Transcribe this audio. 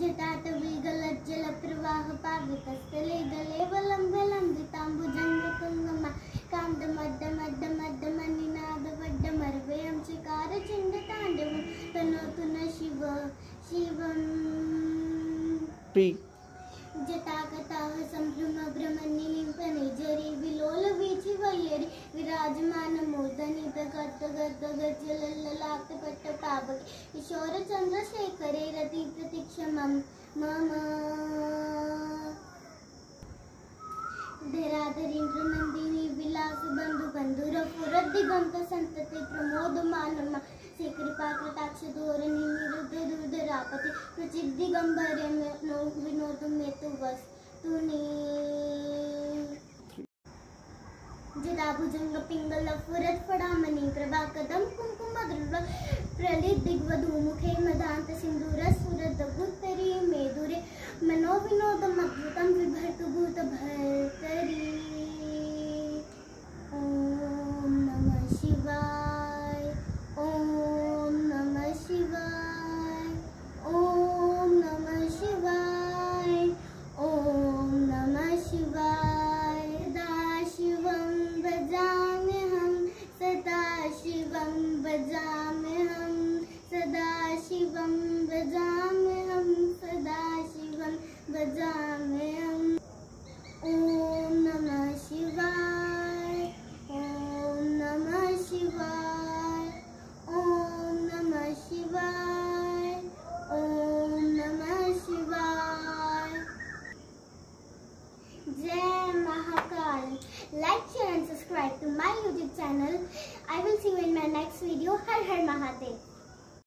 जटाटवीगलज्जलप्रवाहपावितस्थले गलेवलम्बलम्बिताम्बुजङ्गकुङ्गमा कान्दमड्डमड्डमड्डमनिनादवड्डमर्वयं चिकारचिण्डताण्डवं तनोतु न शिव शिवम् पी जटाकटाः सम्भ्रमभ्रमन्निलिम्पने जरि विलोलवीचि वल्यरि विराजमानमूर्धनित गद्द गद्द गज्जलल्ललाप्तपट्टपावके किशोरचन्द्रशेखरे रति प्रतीक्षमं मम धराधरीन्द्रनन्दिनी विलासबन्धु बन्धुरपुरद्दिगन्त सन्तति प्रमोदमानमा श्रीकृपाकृताक्ष धोरणि निरुद्ध दुर्धरापति प्रचिद्दिगम्बरे विनोदु मे तु वस्तुनि जटाभुजङ्ग कदम फुरत् फडामणि प्रभाकदं दिग्वधु प्रलित मदांत सिंदूर सिन्दूर गुतरी मेदुरे। मनोविनोदम अद्भुतम विभर्त भूतभर्तरी। ॐ सदाशिवं भजाम्यहं हम सदा Shivam भजामि I will see you in my next video. Har Har Mahadev.